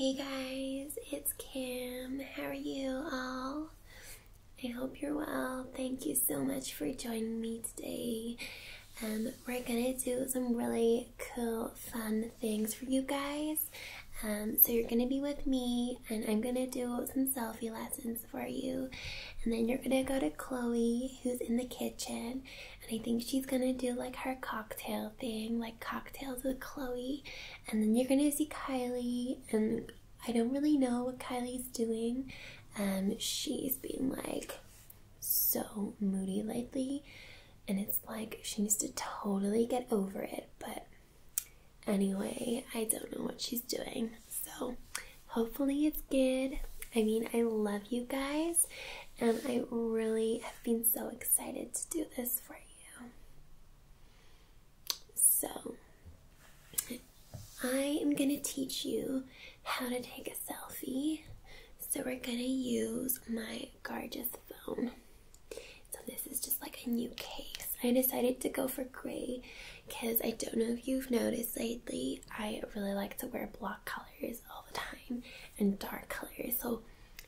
Hey guys, it's Kim. How are you all? I hope you're well. Thank you so much for joining me today. Um, we're gonna do some really cool, fun things for you guys. Um, so you're gonna be with me, and I'm gonna do some selfie lessons for you, and then you're gonna go to Khloe, who's in the kitchen, I think she's gonna do like her cocktail thing, like cocktails with Khloe, and then you're gonna see Kylie, and I don't really know what Kylie's doing. Um, she's been like so moody lately, and it's like she needs to totally get over it, but Anyway, I don't know what she's doing, so hopefully it's good. I mean, I love you guys, and I really have been so excited to do this for you. So, I am going to teach you how to take a selfie. So, we're going to use my gorgeous phone. So, this is just like a new case. I decided to go for gray because I don't know if you've noticed lately, I really like to wear block colors all the time and dark colors. So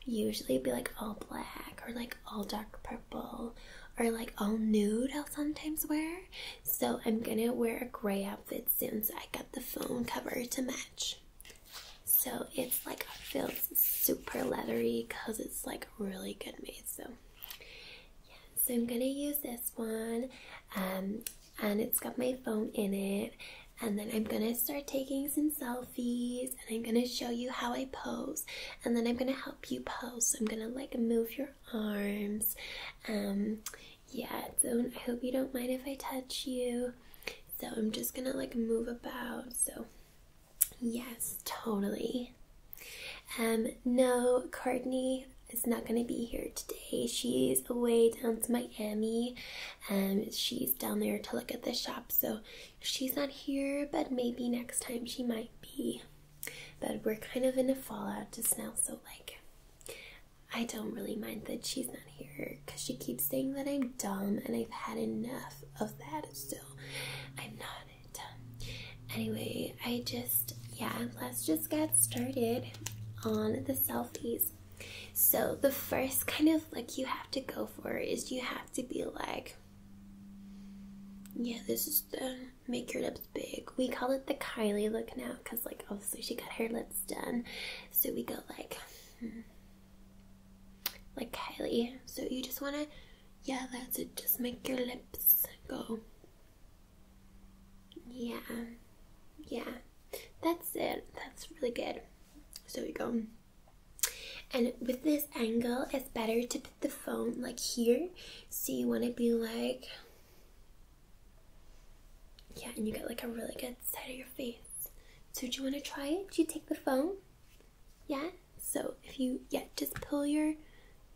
usually it'd be like all black or like all dark purple or like all nude I'll sometimes wear. So I'm gonna wear a gray outfit soon. So I got the phone cover to match. So it's like feels super leathery because it's like really good made. So yeah, so I'm gonna use this one. Um, and it's got my phone in it. And then I'm gonna start taking some selfies and I'm gonna show you how I pose. And then I'm gonna help you pose. So I'm gonna like move your arms. Um, yeah, so I hope you don't mind if I touch you. So I'm just gonna like move about. So, yes, totally. Um, no, Kourtney, is not going to be here today. She's away down to Miami. and she's down there to look at the shop. So she's not here, but maybe next time she might be. But we're kind of in a fallout just now, so like I don't really mind that she's not here because she keeps saying that I'm dumb and I've had enough of that. So I'm not dumb. Anyway, I just, yeah, let's just get started on the selfies. So the first kind of like you have to go for is you have to be like, yeah, this is the make your lips big. We call it the Kylie look now because like obviously she got her lips done. So we go like, hmm, like Kylie. So you just want to, yeah, that's it. Just make your lips go. Yeah, yeah, that's it. That's really good. So we go. And with this angle, it's better to put the phone like here. So you want to be like, yeah, and you get like a really good side of your face. So do you want to try it? Do you take the phone? Yeah? So if you, yeah, just pull your,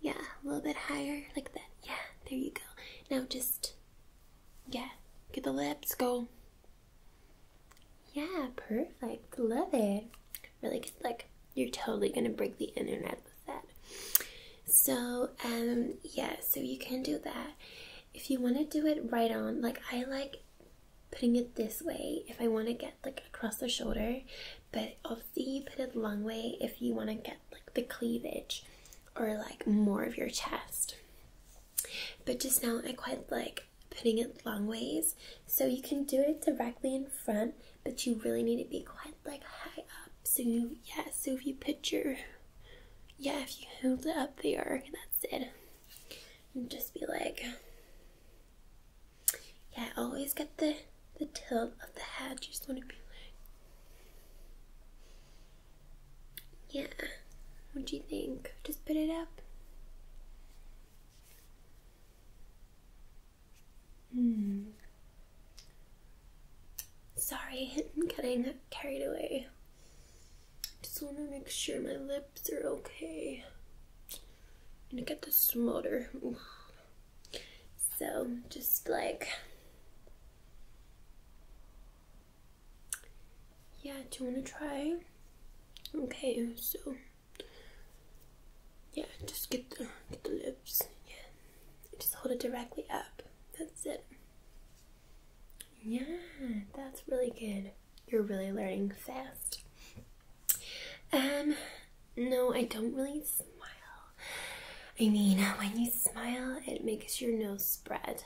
yeah, a little bit higher like that. Yeah, there you go. Now just, yeah, get the lips, go. Yeah, perfect. Love it. Really good. Like, you're totally gonna break the internet. So, um, yeah, so you can do that. If you want to do it right on, like I like putting it this way if I want to get like across the shoulder, but obviously you put it long way if you want to get like the cleavage or like more of your chest. But just now I quite like putting it long ways, so you can do it directly in front, but you really need to be quite like high up so you, yeah, so if you put your, yeah, if you hold it up there, that's it. And just be like, yeah, always get the, the tilt of the head. You just want to be like, yeah, what do you think? Just put it up. Hmm. Sorry, I'm getting carried away just want to make sure my lips are okay. Gonna get the smother. So, just like. Yeah, do you want to try? Okay, so. Yeah, just get the, get the lips. Yeah. Just hold it directly up. That's it. Yeah, that's really good. You're really learning fast. Um, no, I don't really smile. I mean, when you smile, it makes your nose spread.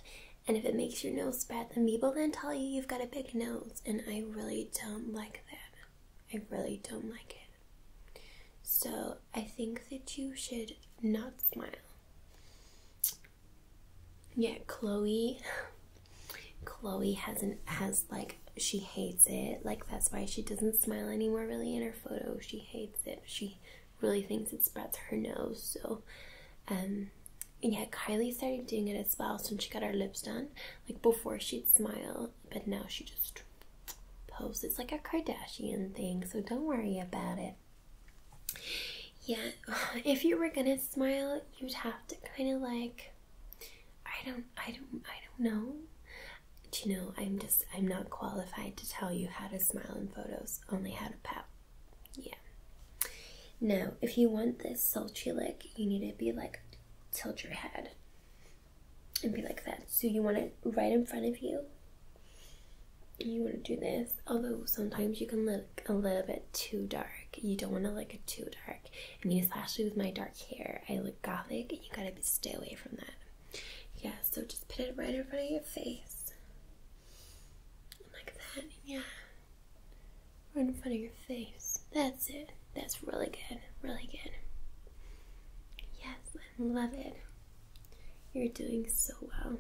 And if it makes your nose spread, then people then tell you you've got a big nose. And I really don't like that. I really don't like it. So I think that you should not smile. Yeah, Khloe. Khloe hasn't has like she hates it. Like that's why she doesn't smile anymore really in her photos. She hates it. She really thinks it spreads her nose. So um and yeah, Kylie started doing it as well since she got her lips done. Like before she'd smile, but now she just poses like a Kardashian thing, so don't worry about it. Yeah, if you were gonna smile, you'd have to kind of like I don't I don't I don't know. Do you know, I'm just I'm not qualified to tell you how to smile in photos, only how to pout. Yeah. Now, if you want this sultry look, you need to be like tilt your head and be like that. So you want it right in front of you. You want to do this, although sometimes you can look a little bit too dark. You don't want to look too dark. Mean, especially with my dark hair, I look gothic, and you gotta stay away from that. Yeah, so just put it right in front of your face. Yeah, right in front of your face. That's it. That's really good. Really good. Yes, I love it. You're doing so well.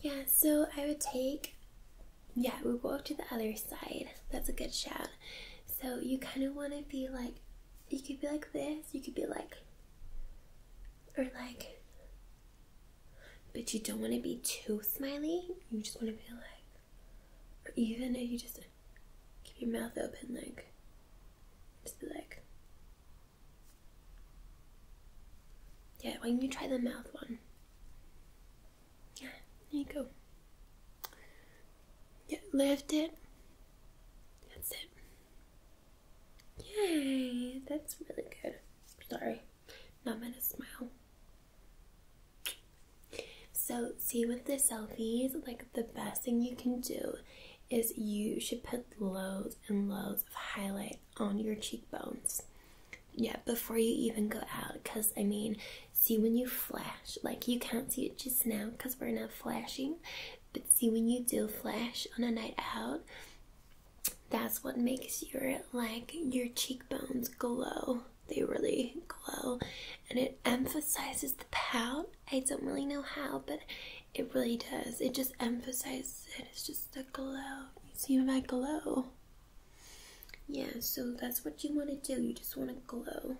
Yeah, so I would take, yeah, we'll to the other side. That's a good shot. So you kind of want to be like, you could be like this, you could be like, or like, but you don't want to be too smiley. You just want to be like, even if you just keep your mouth open, like, just be like, Yeah, why don't you try the mouth one? Yeah, there you go. Yeah, lift it. That's it. Yay, that's really good. Sorry, not meant to smile. So, see, with the selfies, like the best thing you can do is you should put loads and loads of highlight on your cheekbones. Yeah, before you even go out, because I mean, see when you flash, like you can't see it just now because we're not flashing, but see when you do flash on a night out, that's what makes your like your cheekbones glow. They really glow and it emphasizes the pout. I don't really know how, but it really does. It just emphasizes it. It's just the glow. See my glow? Yeah, so that's what you want to do. You just want to glow.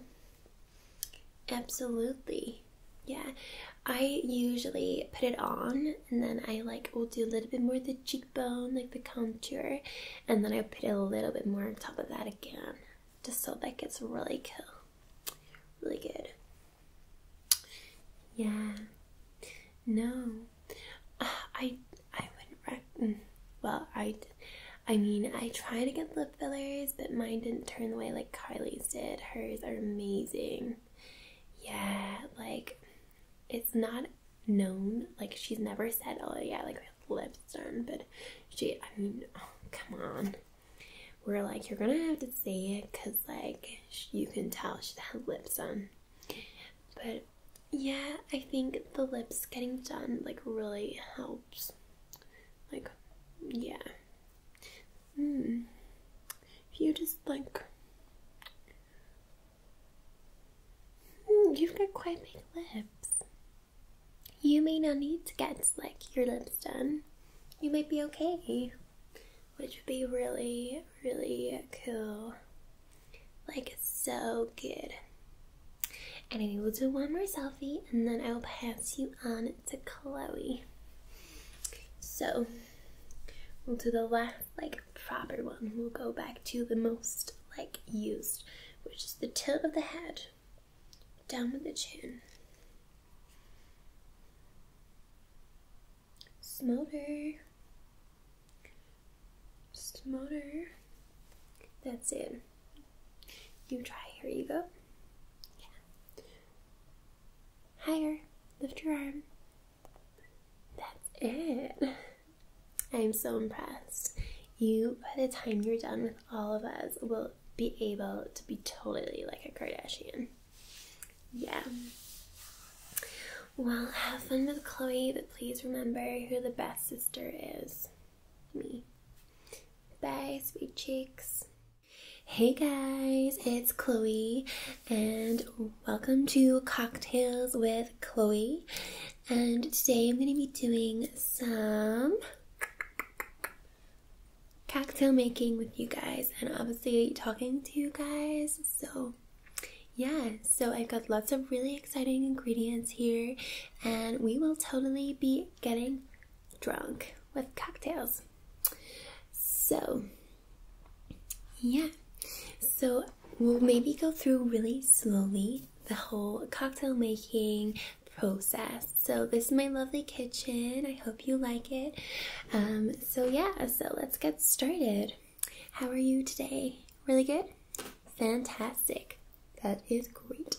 Absolutely. Yeah. I usually put it on and then I like will do a little bit more of the cheekbone, like the contour, and then I put a little bit more on top of that again. Just so that gets really cool. Really good. Yeah. No. I I wouldn't recommend. Well, I I mean, I try to get lip fillers, but mine didn't turn the way like Kylie's did. Hers are amazing. Yeah, like it's not known. Like she's never said, "Oh yeah, like lips done," but she. I mean, oh, come on. We're like, you're gonna have to say it because like you can tell she had lips done. But yeah, I think the lips getting done like really helps. Like, yeah. Hmm. If you just like. Hmm, you've got quite big lips. You may not need to get like your lips done. You might be okay. Which would be really, really cool. Like, so good. Anyway, we'll do one more selfie and then I'll pass you on to Khloe. So, we'll do the last, like, proper one. We'll go back to the most, like, used, which is the tilt of the head, down with the chin. Smolder. Smolder. That's it. You try. Here you go. Yeah. Higher. Lift your arm. That's it. I'm so impressed. You, by the time you're done with all of us, will be able to be totally like a Kardashian. Yeah. Well, have fun with Khloe, but please remember who the best sister is. Me. Bye, sweet cheeks. Hey guys, it's Khloe, and welcome to Cocktails with Khloe. And today I'm going to be doing some cocktail making with you guys, and obviously talking to you guys. So, yeah, so I've got lots of really exciting ingredients here, and we will totally be getting drunk with cocktails. So, yeah, so we'll maybe go through really slowly the whole cocktail making process. So this is my lovely kitchen. I hope you like it. Um, so yeah, so let's get started. How are you today? Really good? Fantastic. That is great.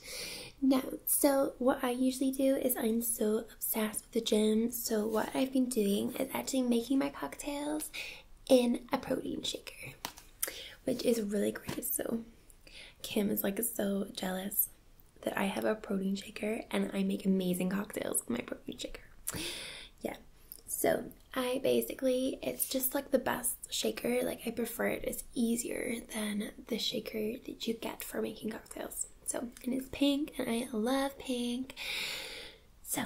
Now, so what I usually do is I'm so obsessed with the gym. So what I've been doing is actually making my cocktails in a protein shaker, which is really great. So Kim is like so jealous that I have a protein shaker and I make amazing cocktails with my protein shaker. Yeah. So I basically, it's just like the best shaker. Like I prefer it. It's easier than the shaker that you get for making cocktails. So and it is pink and I love pink. So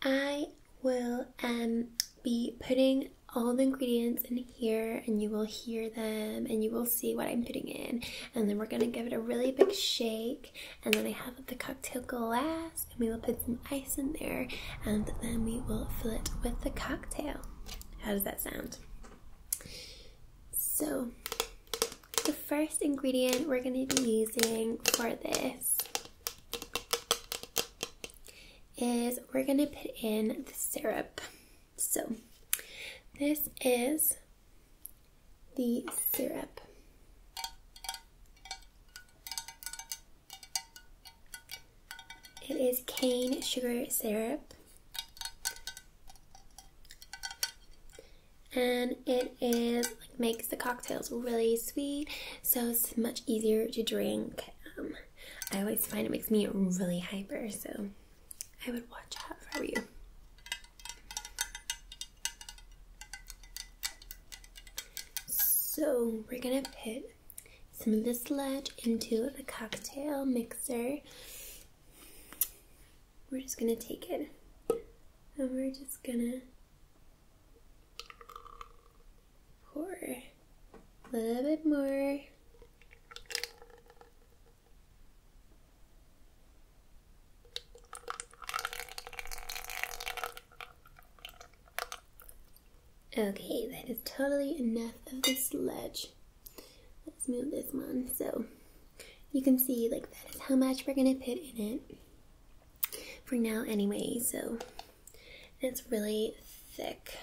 I will um be putting all the ingredients in here and you will hear them and you will see what I'm putting in. And then we're gonna give it a really big shake. And then I have the cocktail glass and we will put some ice in there and then we will fill it with the cocktail. How does that sound? So, the first ingredient we're gonna be using for this is we're gonna put in the syrup. So, this is the syrup. It is cane sugar syrup. And it is like makes the cocktails really sweet, so it's much easier to drink. Um, I always find it makes me really hyper, so I would watch out for you. So we're gonna put some of the sludge into the cocktail mixer. We're just gonna take it and we're just gonna pour a little bit more. Okay, that is totally enough of the sludge. Let's move this one. So you can see like that is how much we're gonna put in it for now anyway, so it's really thick.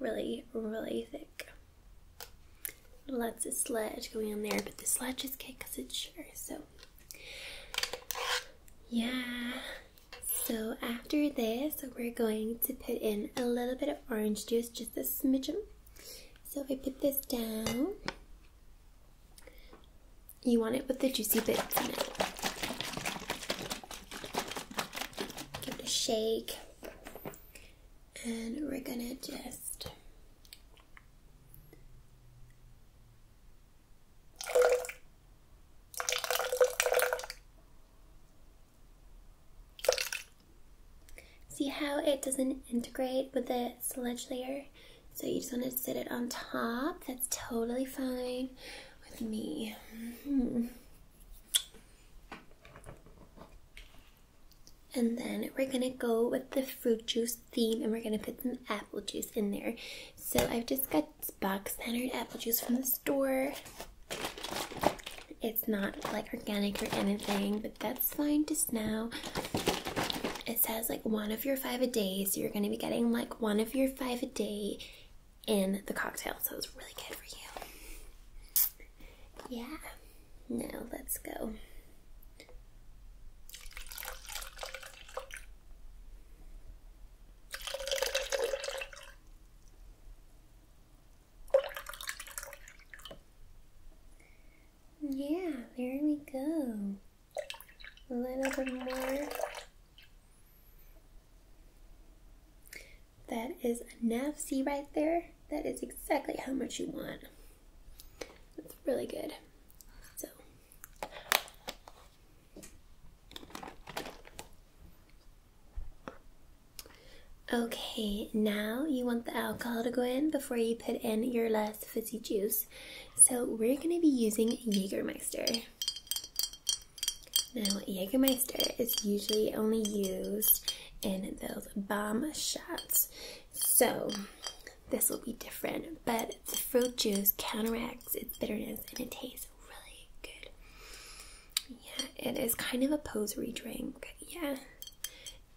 Really, really thick. Lots of sludge going on there, but the sludge is good because it's sure, so yeah. So after this, we're going to put in a little bit of orange juice, just a smidgen. So if I put this down, you want it with the juicy bits in it. Give it a shake. And we're gonna just See how it doesn't integrate with the sludge layer? So you just want to sit it on top. That's totally fine with me. Mm-hmm. And then we're gonna go with the fruit juice theme and we're gonna put some apple juice in there. So I've just got box standard apple juice from the store. It's not like organic or anything, but that's fine just now says like one of your five a day, so you're going to be getting like one of your five a day in the cocktail, so it's really good for you. Yeah, now let's go. Yeah, there we go. A little bit more That is enough. See right there? That is exactly how much you want. That's really good. So, okay, now you want the alcohol to go in before you put in your last fizzy juice. So, we're going to be using Jägermeister. Now, Jägermeister is usually only used in those bomb shots. So, this will be different, but the fruit juice counteracts its bitterness and it tastes really good. Yeah, it is kind of a posery drink. Yeah,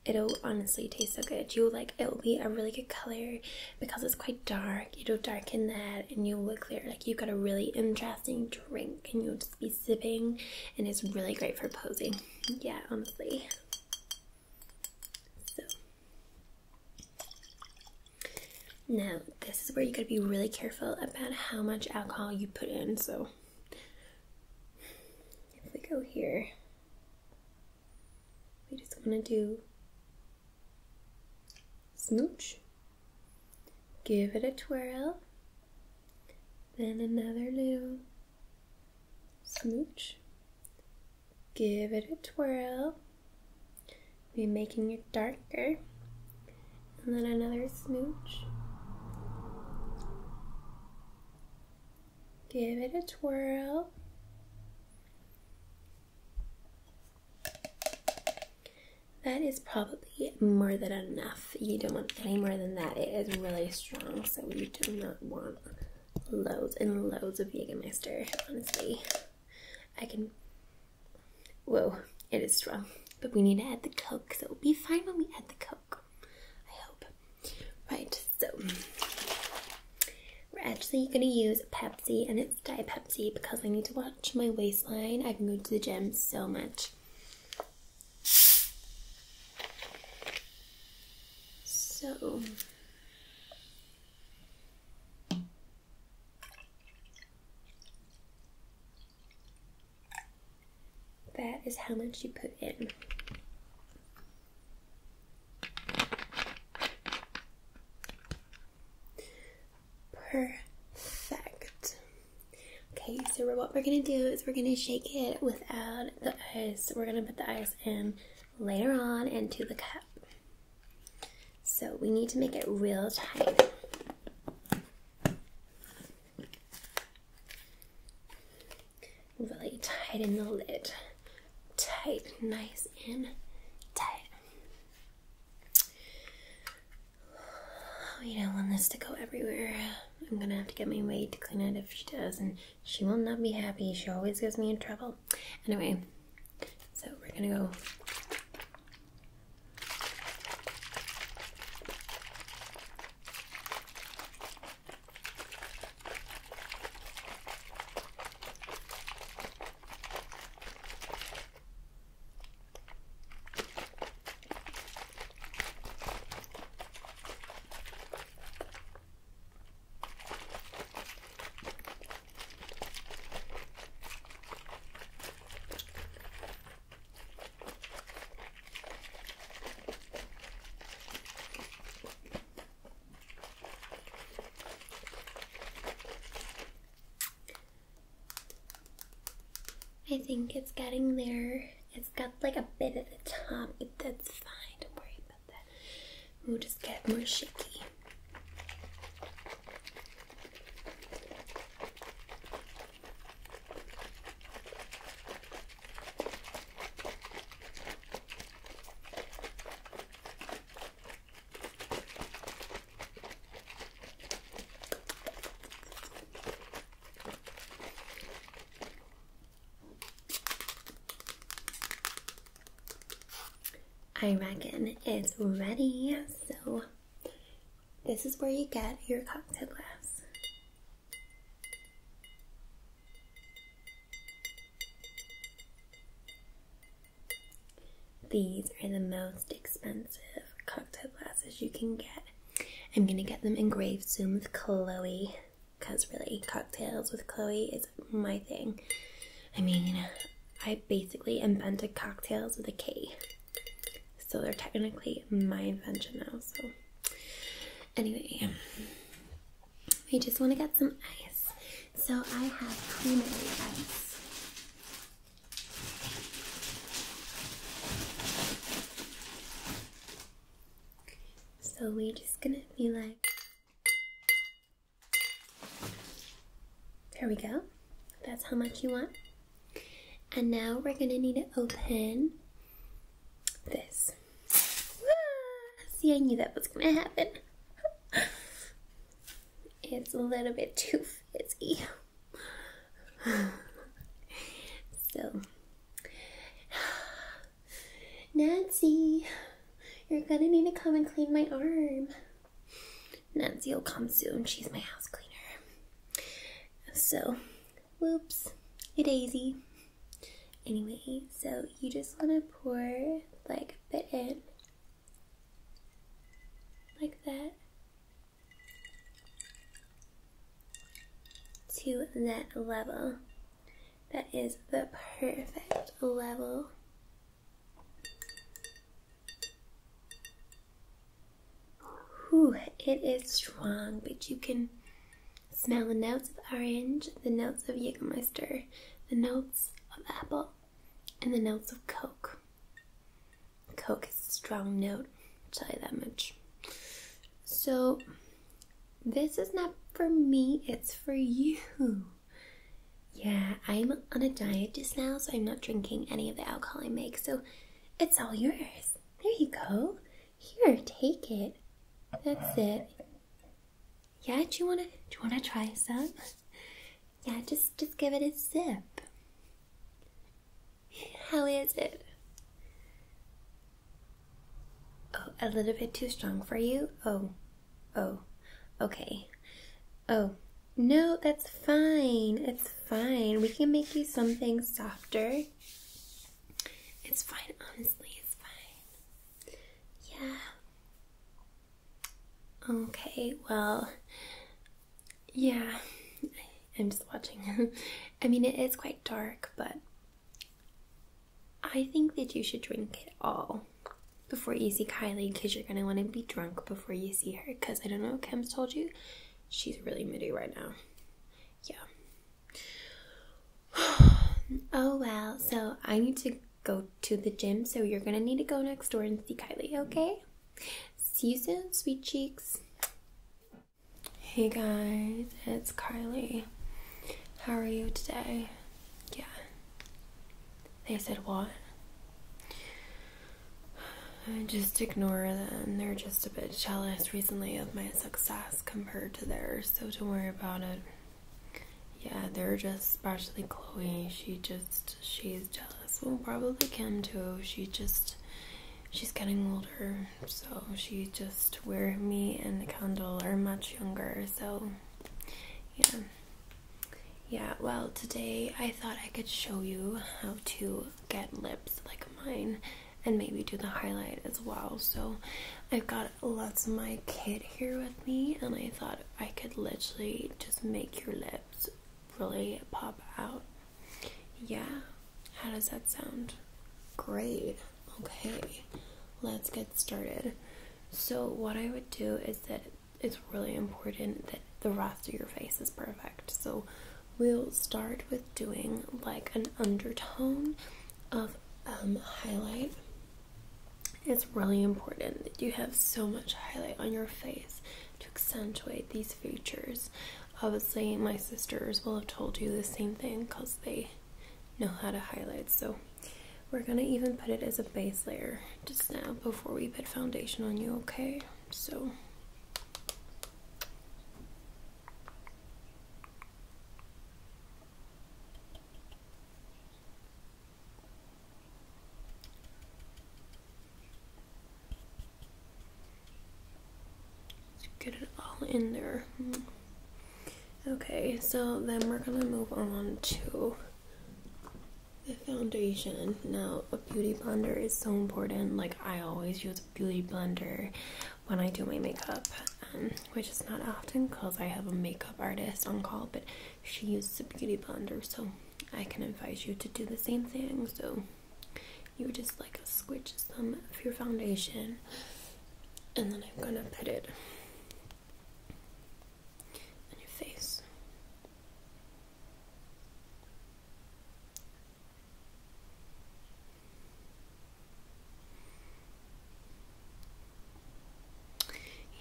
it'll honestly taste so good. You'll like it will be a really good color because it's quite dark. It'll darken that and you'll look clear. Like you've got a really interesting drink and you'll just be sipping, and it's really great for posing. Yeah, honestly. Now, this is where you gotta be really careful about how much alcohol you put in. So, if we go here, we just wanna do smooch, give it a twirl, then another little smooch, give it a twirl, be making it darker, and then another smooch. Give it a twirl. That is probably more than enough. You don't want any more than that. It is really strong, so you do not want loads and loads of Jägermeister, honestly. I can... Whoa, it is strong. But we need to add the Coke, so it'll be fine when we add the Coke. I hope. Right, so actually going to use Pepsi and it's Diet Pepsi because I need to watch my waistline. I've moved to the gym so much. So that is how much you put in. Perfect. Okay, so what we're gonna do is we're gonna shake it without the ice. We're gonna put the ice in later on into the cup. So we need to make it real tight. Really tighten the lid. Tight, nice and tight. We don't want this to go everywhere. I'm gonna have to get my maid to clean it if she does, and she will not be happy. She always gets me in trouble. Anyway, so we're gonna go I think it's getting there. It's got like a bit at the top, but that's fine. Don't worry about that. We'll just get more shaky. I reckon it's ready. So, this is where you get your cocktail glass. These are the most expensive cocktail glasses you can get. I'm gonna get them engraved soon with Khloe because really, cocktails with Khloe is my thing. I mean, I basically invented cocktails with a K. So they're technically my invention now. So, anyway, we just want to get some ice. So I have creamery ice. So we're just gonna be like, there we go. That's how much you want. And now we're gonna need to open this. See, I knew that was gonna happen. It's a little bit too fizzy. so, Nancy, you're gonna need to come and clean my arm. Nancy will come soon. She's my house cleaner. So, whoops, a daisy. Anyway, so you just want to pour like a bit in, like that, to that level. That is the perfect level. Whew, it is strong, but you can smell the notes of orange, the notes of Jägermeister, the notes of apple, and the notes of Coke. Coke is a strong note, I'll tell you that much. So, this is not for me, it's for you. Yeah, I'm on a diet just now, so I'm not drinking any of the alcohol I make, so it's all yours. There you go. Here, take it. That's it. Yeah, do you wanna do you wanna try some? Yeah, just just give it a sip. How is it? Oh, a little bit too strong for you? Oh. Oh. Okay. Oh. No, that's fine. It's fine. We can make you something softer. It's fine, honestly, it's fine. Yeah. Okay, well, yeah, I'm just watching. I mean, it is quite dark, but I think that you should drink it all before you see Kylie because you're gonna want to be drunk before you see her. Because I don't know, what Kim's told you she's really moody right now. Yeah. oh well, so I need to go to the gym, so you're gonna need to go next door and see Kylie, okay? See you soon, sweet cheeks. Hey guys, it's Kylie. How are you today? Yeah. They said what? I just ignore them. They're just a bit jealous recently of my success compared to theirs, so don't worry about it. Yeah, they're just, especially Khloe, she just, she's jealous. Well, probably Kim too. She just, she's getting older, so she just, where me and Kendall are much younger, so yeah. Yeah, well, today I thought I could show you how to get lips like mine and maybe do the highlight as well. So I've got lots of my kit here with me, and I thought I could literally just make your lips really pop out. Yeah, how does that sound? Great. Okay, let's get started. So, what I would do is that it's really important that the rest of your face is perfect. So, we'll start with doing like an undertone of um, highlight it's really important that you have so much highlight on your face to accentuate these features. Obviously, my sisters will have told you the same thing because they know how to highlight. So, we're gonna even put it as a base layer just now before we put foundation on you, okay? So, get it all in there. Okay, so then we're gonna move on to the foundation. Now, a beauty blender is so important. Like, I always use a beauty blender when I do my makeup, um, which is not often because I have a makeup artist on call, but she uses a beauty blender, so I can advise you to do the same thing. So you just like switch some of your foundation, and then I'm gonna put it on your face.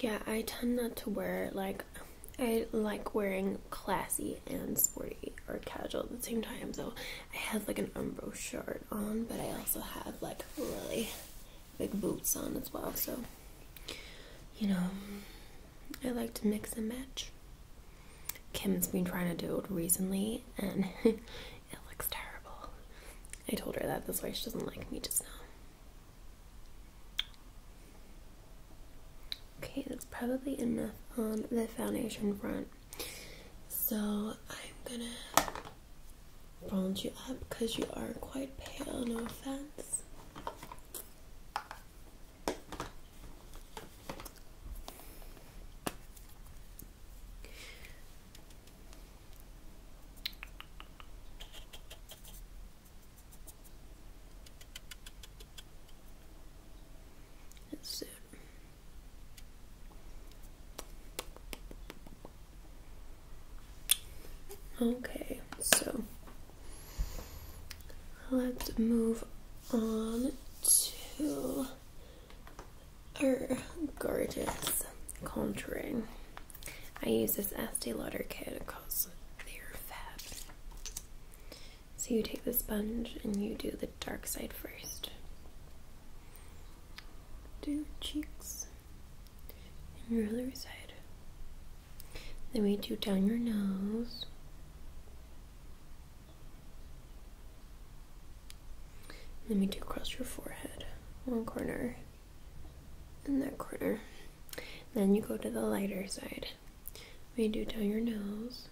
Yeah, I tend not to wear like I like wearing classy and sporty or casual at the same time. So I have like an Umbro shirt on, but I also have like really big boots on as well. So you know, I like to mix and match. Kim's been trying to do it recently, and it looks terrible. I told her that this way she doesn't like me just now. Okay, that's probably enough on the foundation front. So I'm gonna bronze you up because you are quite pale, no offense. That's it. Okay, so let's move on to our gorgeous contouring. I use this Estee Lauder kit because they're fab. So you take the sponge and you do the dark side first. Do your cheeks and your other side. Then we do down your nose. Then me do across your forehead, one corner, and that corner. Then you go to the lighter side. We do down your nose,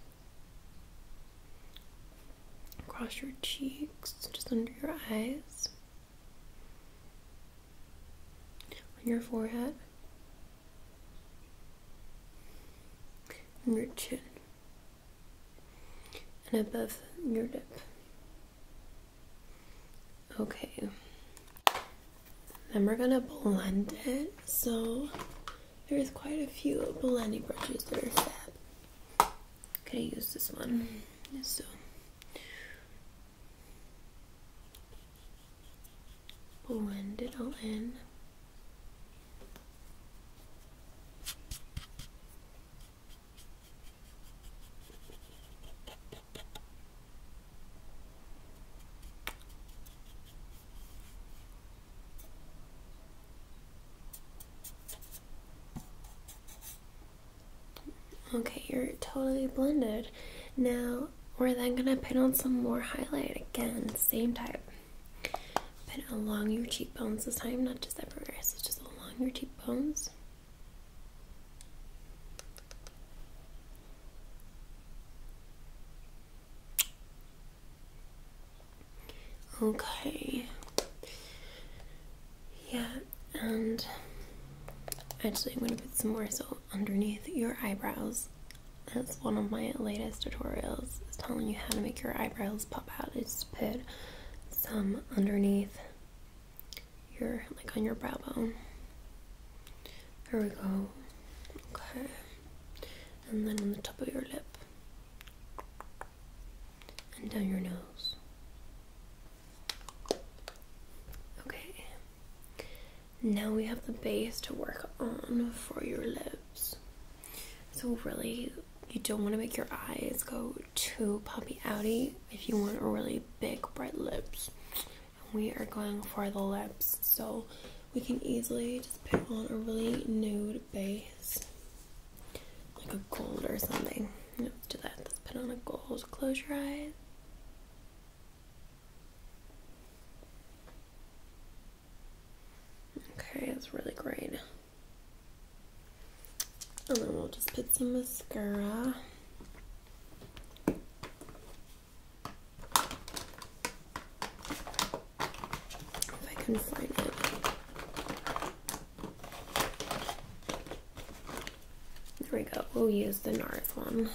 across your cheeks, just under your eyes, on your forehead, on your chin, and above your lip. Okay. Then we're gonna blend it. So there's quite a few blending brushes that are fab. Gonna use this one. So blend it all in. Okay, you're totally blended. Now we're then gonna put on some more highlight again, same type. Put along your cheekbones this time, not just everywhere, so just along your cheekbones. Okay. Yeah, and actually, I'm gonna put some more so underneath your eyebrows. That's one of my latest tutorials. Is telling you how to make your eyebrows pop out. Is put some underneath your like on your brow bone. There we go. Okay, and then on the top of your lip and down your nose. Okay. Now we have the base to work on for your lips. So really, you don't want to make your eyes go too puppy outy if you want a really big bright lips. We are going for the lips, so we can easily just put on a really nude base, like a gold or something. Let's do that. Let's put on a gold. Close your eyes. Okay, that's really great. And then we'll just put some mascara. If I can find it. There we go. We'll use the NARS one.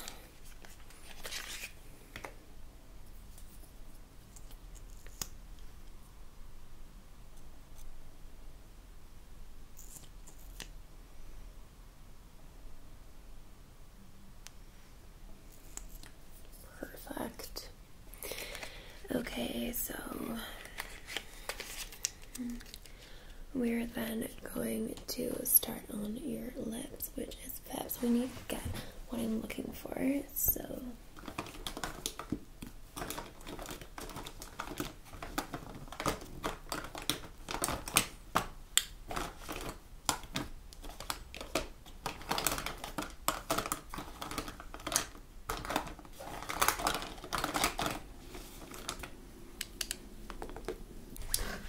we're then going to start on your lips, which is fab. So we need to get what I'm looking for. So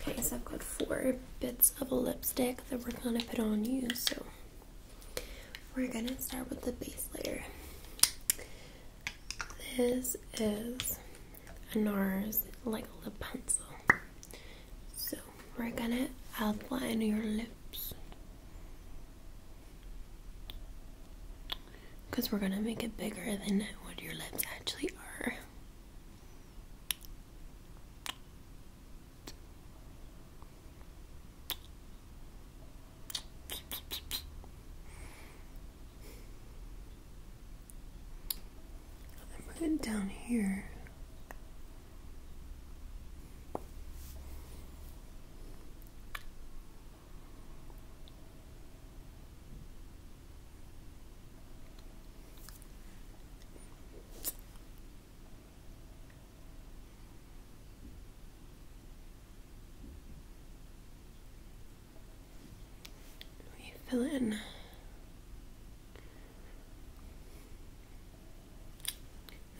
Okay, so I've got four bits of a lipstick that we're gonna put on you. So we're gonna start with the base layer. This is a NARS like lip pencil. So we're gonna outline your lips. Because we're gonna make it bigger than what your lips actually are. Put it down here.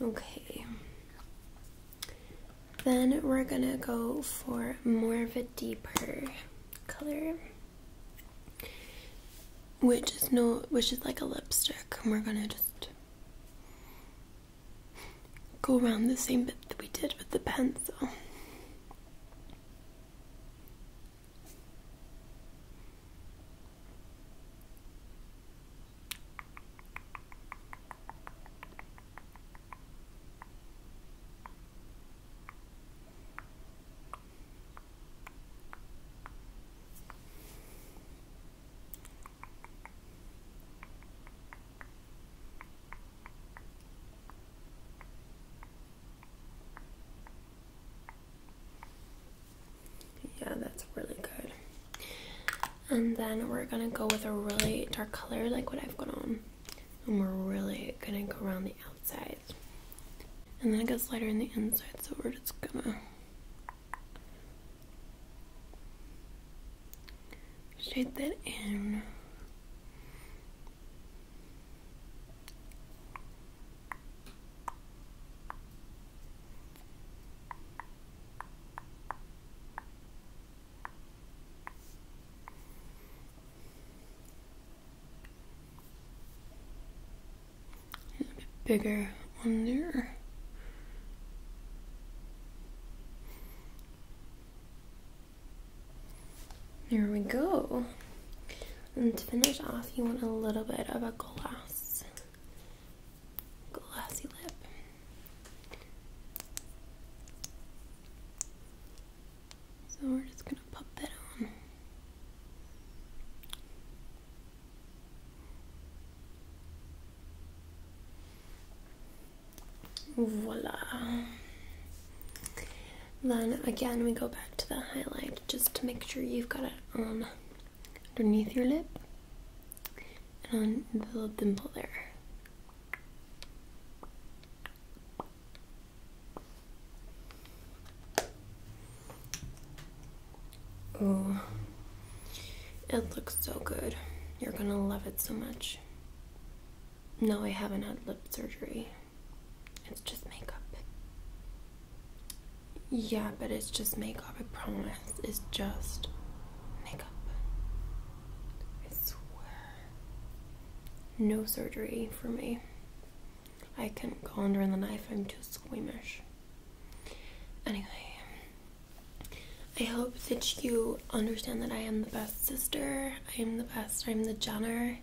Okay. Then we're gonna go for more of a deeper color. Which is no which is like a lipstick. And we're gonna just go around the same bit that we did with the pencil. Yeah, that's really good. And then we're gonna go with a really dark color like what I've got on. And we're really gonna go around the outside. And then it gets lighter in the inside, so we're just gonna shade that in. Bigger on there. There we go. And to finish off, you want a little bit of a glass, glassy lip. So we're just gonna pop that on. Voila. Then again, we go back to the highlight just to make sure you've got it on underneath your lip and on the dimple there. Oh, it looks so good. You're gonna love it so much. No, I haven't had lip surgery. It's just makeup. Yeah, but it's just makeup, I promise. It's just makeup. I swear. No surgery for me. I can go under the knife, I'm too squeamish. Anyway, I hope that you understand that I am the best sister. I am the best. I'm the Jenner.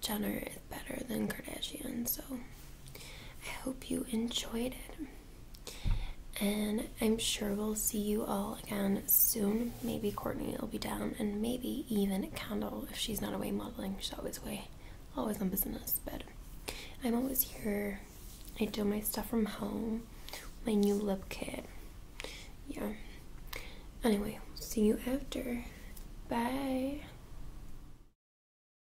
Jenner is better than Kardashian, so I hope you enjoyed it. And I'm sure we'll see you all again soon. Maybe Kourtney will be down, and maybe even Kendall if she's not away modeling. She's always away, always on business. But I'm always here. I do my stuff from home, my new lip kit. Yeah. Anyway, see you after. Bye.